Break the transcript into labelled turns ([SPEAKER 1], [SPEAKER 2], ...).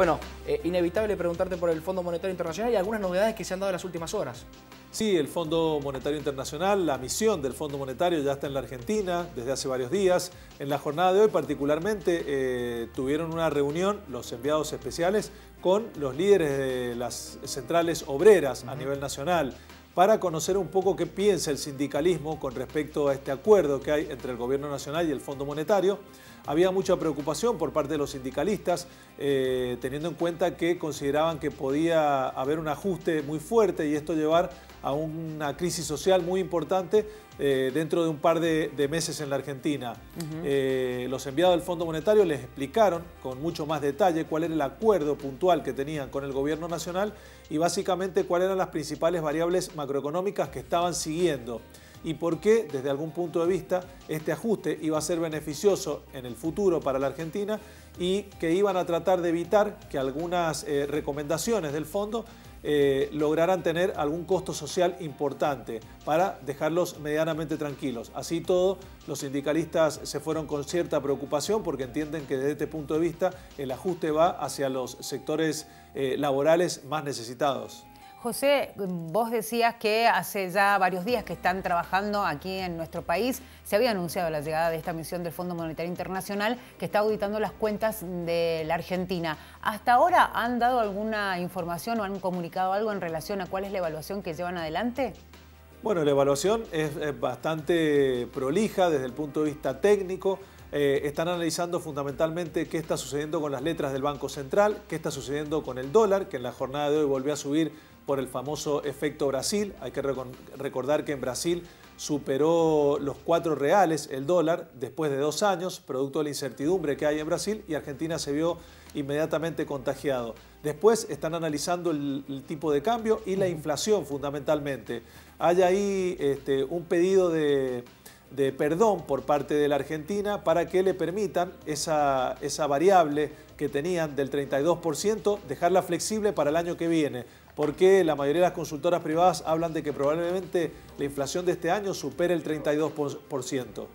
[SPEAKER 1] Bueno, eh, inevitable preguntarte por el Fondo Monetario Internacional y algunas novedades que se han dado en las últimas horas.
[SPEAKER 2] Sí, el Fondo Monetario Internacional, la misión del Fondo Monetario ya está en la Argentina desde hace varios días. En la jornada de hoy particularmente eh, tuvieron una reunión los enviados especiales con los líderes de las centrales obreras a nivel nacional para conocer un poco qué piensa el sindicalismo con respecto a este acuerdo que hay entre el Gobierno Nacional y el Fondo Monetario. Había mucha preocupación por parte de los sindicalistas, eh, teniendo en cuenta que consideraban que podía haber un ajuste muy fuerte y esto llevar a una crisis social muy importante eh, dentro de un par de, meses en la Argentina. Eh, los enviados del Fondo Monetario les explicaron con mucho más detalle cuál era el acuerdo puntual que tenían con el gobierno nacional y básicamente cuáles eran las principales variables macroeconómicas que estaban siguiendo y por qué, desde algún punto de vista, este ajuste iba a ser beneficioso en el futuro para la Argentina y que iban a tratar de evitar que algunas eh, recomendaciones del fondo eh, lograran tener algún costo social importante para dejarlos medianamente tranquilos. Así todo, los sindicalistas se fueron con cierta preocupación porque entienden que desde este punto de vista el ajuste va hacia los sectores eh, laborales más necesitados.
[SPEAKER 3] José, vos decías que hace ya varios días que están trabajando aquí en nuestro país. Se había anunciado la llegada de esta misión del Fondo Monetario Internacional que está auditando las cuentas de la Argentina. ¿Hasta ahora han dado alguna información o han comunicado algo en relación a cuál es la evaluación que llevan adelante?
[SPEAKER 2] Bueno, la evaluación es bastante prolija desde el punto de vista técnico. Eh, están analizando fundamentalmente qué está sucediendo con las letras del Banco Central, qué está sucediendo con el dólar, que en la jornada de hoy volvió a subir por el famoso efecto Brasil. Hay que recordar que en Brasil superó los cuatro reales el dólar después de dos años, producto de la incertidumbre que hay en Brasil, y Argentina se vio inmediatamente contagiado. Después están analizando el, tipo de cambio y la inflación fundamentalmente. Hay ahí este, un pedido de, perdón por parte de la Argentina para que le permitan esa, esa variable que tenían del 32%, dejarla flexible para el año que viene porque la mayoría de las consultoras privadas hablan de que probablemente la inflación de este año supere el 32%.